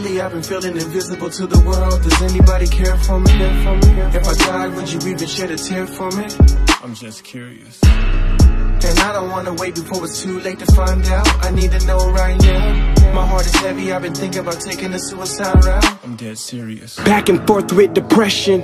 Lately I've been feeling invisible to the world Does anybody care for me? If I died, would you even shed a tear for me? I'm just curious. And I don't wanna wait before it's too late to find out I need to know right now My heart is heavy, I've been thinking about taking a suicide route I'm dead serious. Back and forth with depression,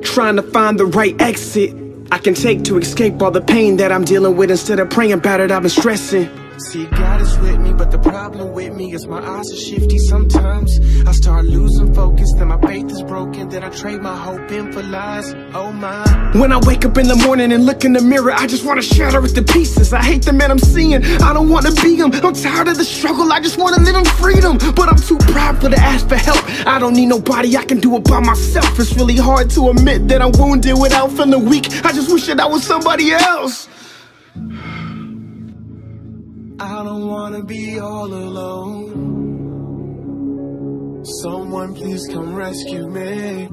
trying to find the right exit I can take to escape all the pain that I'm dealing with. Instead of praying about it, I've been stressing. See, God is with me, but the problem with me is my eyes are shifty sometimes. I start losing focus, then my faith is broken, then I trade my hope in for lies. Oh my. When I wake up in the morning and look in the mirror, I just wanna shatter it to pieces. I hate the man I'm seeing, I don't wanna be him. I'm tired of the struggle, I just wanna live in freedom. But I'm too prideful to ask for help. I don't need nobody, I can do it by myself. It's really hard to admit that I'm wounded without feeling weak. I just wish that I was somebody else. I don't wanna be all alone. Someone please come rescue me.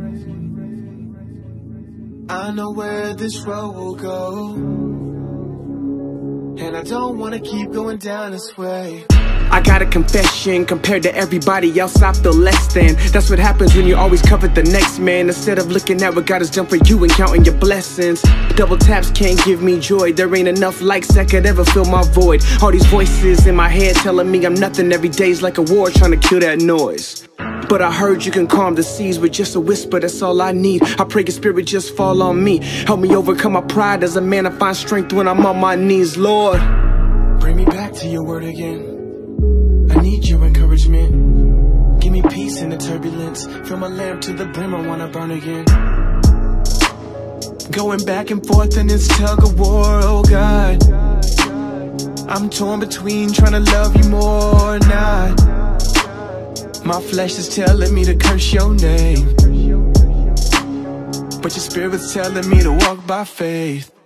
I know where this road will go. And I don't wanna keep going down this way. I got a confession compared to everybody else I feel less than. That's what happens when you always cover the next man. Instead of looking at what God has done for you and counting your blessings. Double taps can't give me joy. There ain't enough likes that could ever fill my void. All these voices in my head telling me I'm nothing. Every day's like a war trying to kill that noise but I heard you can calm the seas with just a whisper, that's all I need. I pray your spirit just fall on me. Help me overcome my pride as a man, I find strength when I'm on my knees, Lord. Bring me back to your word again. I need your encouragement. Give me peace in the turbulence. Fill my lamp to the brim, I wanna burn again. Going back and forth in this tug of war, oh God. I'm torn between trying to love you more or not. My flesh is telling me to curse your name. But your spirit's telling me to walk by faith.